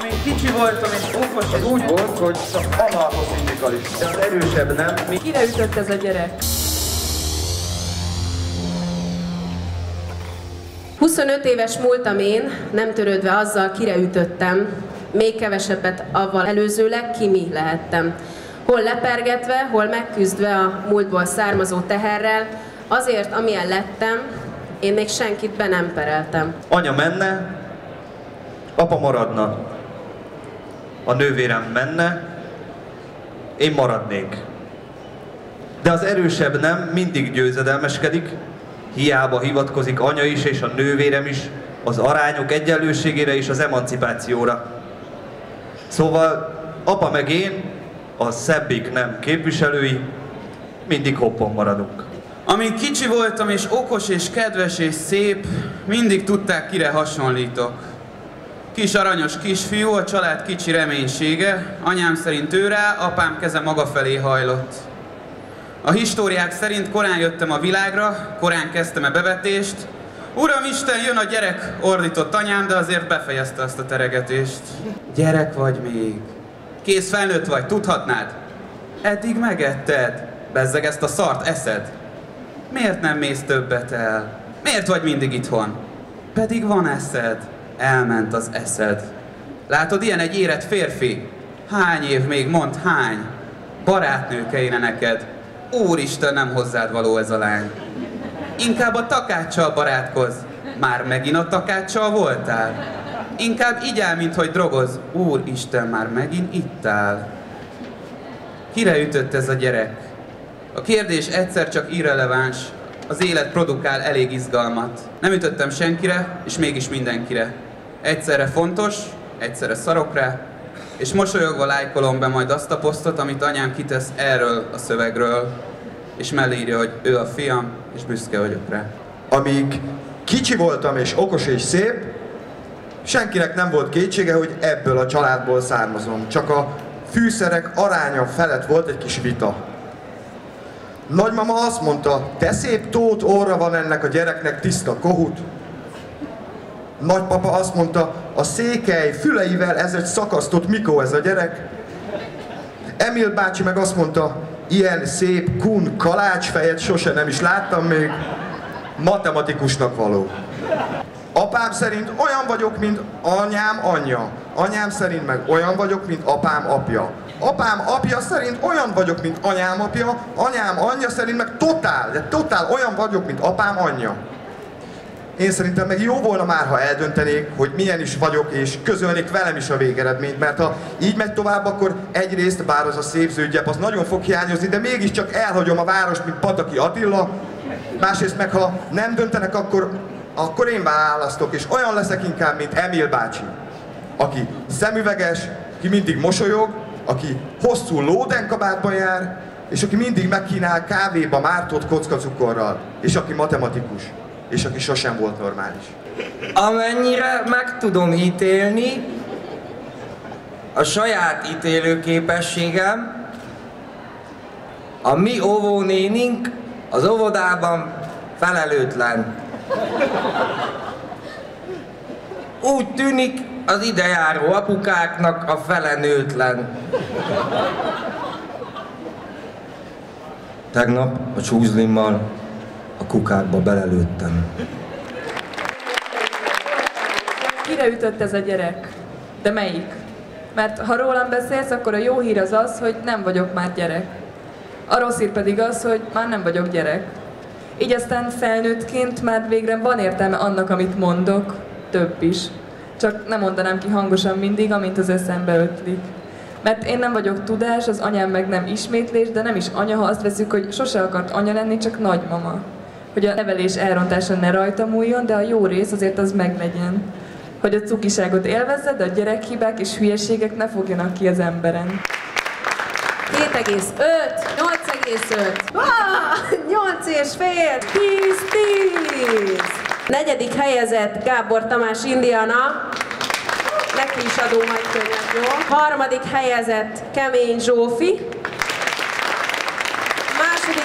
Amíg kicsi voltam és okos, és úgy volt, hogy anarchoszindikalista. De az erősebb nem, mi Kire ütött ez a gyerek? 25 éves múltam én, nem törődve azzal, kire ütöttem, még kevesebbet avval előzőleg ki mi lehettem. Hol lepergetve, hol megküzdve a múltból származó teherrel, azért, amilyen lettem, én még senkit be nem pereltem. Anya menne, apa maradna. A nővérem menne, én maradnék. De az erősebb nem mindig győzedelmeskedik, hiába hivatkozik anya is és a nővérem is az arányok egyenlőségére és az emancipációra. Szóval apa meg én, a szebbik nem képviselői, mindig hoppon maradunk. Amíg kicsi voltam és okos és kedves és szép, mindig tudták kire hasonlítok. Kis aranyos kisfiú, a család kicsi reménysége, anyám szerint ő rá, apám keze maga felé hajlott. A históriák szerint korán jöttem a világra, korán kezdtem a bevetést. Uram Isten, jön a gyerek, ordított anyám, de azért befejezte azt a teregetést. Gyerek vagy még. Kész felnőtt vagy, tudhatnád. Eddig megetted. Bezzeg ezt a szart eszed. Miért nem mész többet el? Miért vagy mindig itthon? Pedig van eszed. Elment az eszed. Látod, ilyen egy érett férfi. Hány év még, mond hány? Barátnő kellene neked. Úristen, nem hozzád való ez a lány. Inkább a takáccsal barátkoz. Már megint a takáccsal voltál? Inkább igyál, mint hogy drogoz. Úristen, már megint ittál. Kire ütött ez a gyerek? A kérdés egyszer csak irreleváns, az élet produkál elég izgalmat. Nem ütöttem senkire, és mégis mindenkire. Egyszerre fontos, egyszerre szarok rá, és mosolyogva lájkolom be majd azt a posztot, amit anyám kitesz erről a szövegről, és mellé írja, hogy ő a fiam, és büszke vagyok rá. Amíg kicsi voltam és okos és szép, senkinek nem volt kétsége, hogy ebből a családból származom. Csak a fűszerek aránya felett volt egy kis vita. Nagymama azt mondta, te szép tót orra van ennek a gyereknek tiszta kohut. Nagypapa azt mondta, a székely füleivel ez egy szakasztott Mikó ez a gyerek. Emil bácsi meg azt mondta, ilyen szép kun kalácsfejet sose nem is láttam még, matematikusnak való. Apám szerint olyan vagyok, mint anyám anyja. Anyám szerint meg olyan vagyok, mint apám apja. Apám apja szerint olyan vagyok, mint anyám apja. Anyám anyja szerint meg totál, de totál olyan vagyok, mint apám anyja. Én szerintem meg jó volna már, ha eldöntenék, hogy milyen is vagyok, és közölnék velem is a végeredményt, mert ha így megy tovább, akkor egyrészt, bár az a szép zöldgyep, az nagyon fog hiányozni, de mégiscsak elhagyom a várost, mint Pataki Attila, másrészt meg ha nem döntenek, akkor, akkor én választok, és olyan leszek inkább, mint Emil bácsi, aki szemüveges, aki mindig mosolyog, aki hosszú lódenkabátban jár, és aki mindig megkínál kávéba mártott kockacukorral, és aki matematikus és aki sosem volt normális. Amennyire meg tudom ítélni, a saját ítélő képességem, a mi óvónénink az óvodában felelőtlen. Úgy tűnik, az idejáró apukáknak a fele nőtlen. Tegnap a csúzlimmal kukákba belelőttem. Kire ütött ez a gyerek? De melyik? Mert ha rólam beszélsz, akkor a jó hír az az, hogy nem vagyok már gyerek. A rossz hír pedig az, hogy már nem vagyok gyerek. Így aztán felnőttként már végre van értelme annak, amit mondok, több is. Csak nem mondanám ki hangosan mindig, amint az eszembe ötlik. Mert én nem vagyok tudás, az anyám meg nem ismétlés, de nem is anya, ha azt veszük, hogy sose akart anya lenni, csak nagymama. Hogy a nevelés elrontása ne rajta múljon, de a jó rész azért az meglegyen. Hogy a cukiságot élvezze, de a gyerekhibák és hülyeségek ne fogjanak ki az emberen. 7,5, 8,5, ah, 8 és fél, 10, 10. Negyedik helyezett Gábor Tamás Indiana, neki is adom majd könyvet, jó? Harmadik helyezett Kemény Zsófi,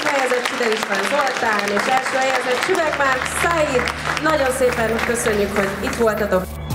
második helyezett Fidel István Zoltán, és első helyezett Süveg Márk Said. Nagyon szépen köszönjük, hogy itt voltatok.